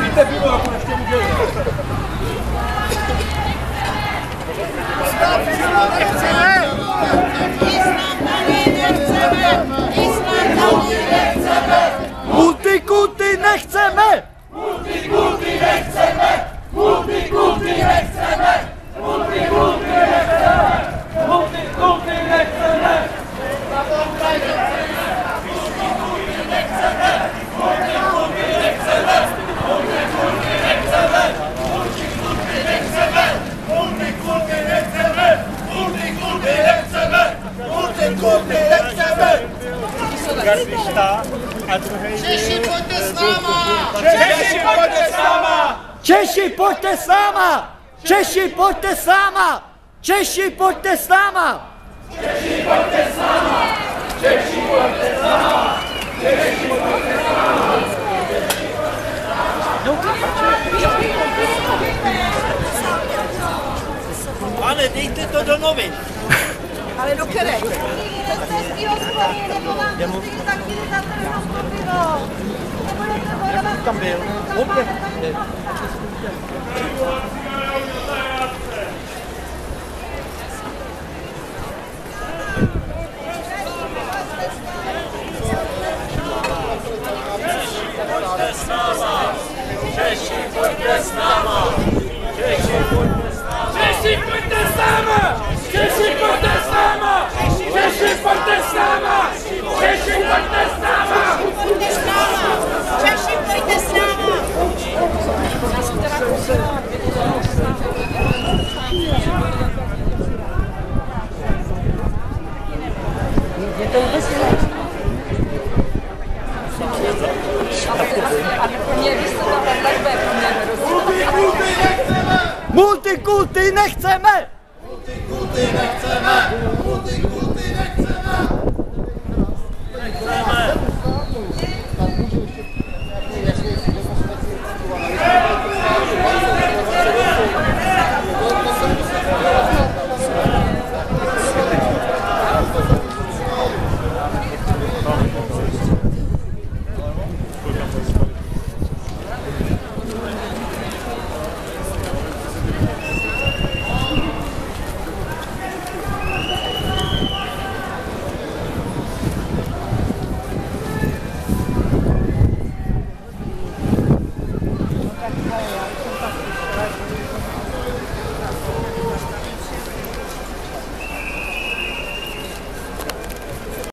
Víte pivo, jako ještě můžete. Islám tady nechceme! Islám tady nechceme! Multikulty nechceme! Češi, pojďte s náma! Češi, pojďte s náma! Češi, pojďte s náma! Češi, pojďte s náma! Češi, pojďte s náma! Pane, dejte to do novin. Ale do které? Cestní hospody, nebo vám musí za chvíli zatrhnout to Ale do které? Tam byl. Okay. Je to vůbec Aby poměrně se to tak bude poměrně Multikulty nechceme! Multikulty nechceme! Multikulty nechceme! Nechceme! Nechceme!